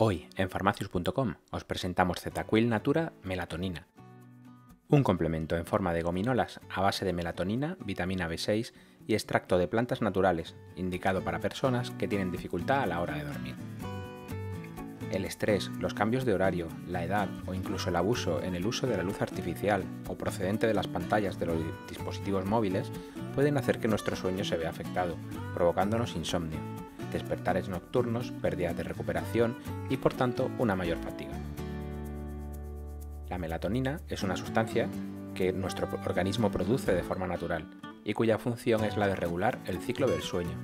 Hoy, en farmacius.com, os presentamos Zetaquil Natura Melatonina, un complemento en forma de gominolas a base de melatonina, vitamina B6 y extracto de plantas naturales, indicado para personas que tienen dificultad a la hora de dormir. El estrés, los cambios de horario, la edad o incluso el abuso en el uso de la luz artificial o procedente de las pantallas de los dispositivos móviles pueden hacer que nuestro sueño se vea afectado, provocándonos insomnio, despertares nocturnos, pérdida de recuperación y por tanto una mayor fatiga. La melatonina es una sustancia que nuestro organismo produce de forma natural y cuya función es la de regular el ciclo del sueño.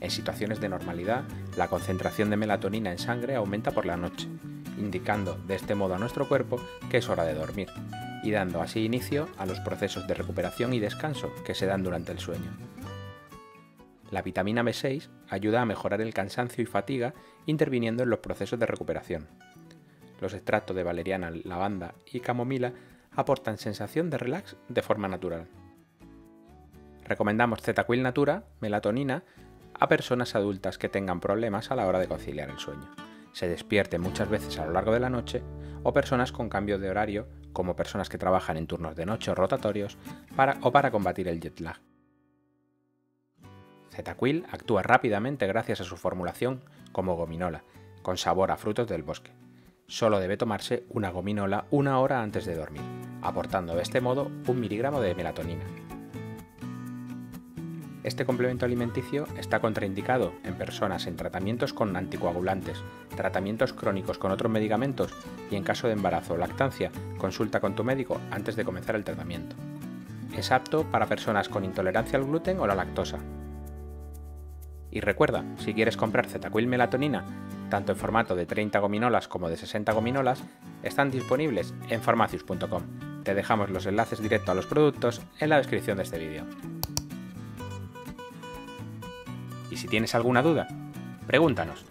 En situaciones de normalidad, la concentración de melatonina en sangre aumenta por la noche, indicando de este modo a nuestro cuerpo que es hora de dormir, y dando así inicio a los procesos de recuperación y descanso que se dan durante el sueño. La vitamina B6 ayuda a mejorar el cansancio y fatiga interviniendo en los procesos de recuperación. Los extractos de valeriana, lavanda y camomila aportan sensación de relax de forma natural. Recomendamos Zetaquil Natura, melatonina, a personas adultas que tengan problemas a la hora de conciliar el sueño, se despierte muchas veces a lo largo de la noche o personas con cambio de horario, como personas que trabajan en turnos de noche o rotatorios, para, o para combatir el jet lag. Zetaquil actúa rápidamente gracias a su formulación como gominola, con sabor a frutos del bosque. Solo debe tomarse una gominola una hora antes de dormir, aportando de este modo un miligramo de melatonina. Este complemento alimenticio está contraindicado en personas en tratamientos con anticoagulantes, tratamientos crónicos con otros medicamentos y en caso de embarazo o lactancia, consulta con tu médico antes de comenzar el tratamiento. Es apto para personas con intolerancia al gluten o la lactosa, y recuerda, si quieres comprar Zetaquil Melatonina, tanto en formato de 30 gominolas como de 60 gominolas, están disponibles en farmacius.com. Te dejamos los enlaces directos a los productos en la descripción de este vídeo. Y si tienes alguna duda, pregúntanos.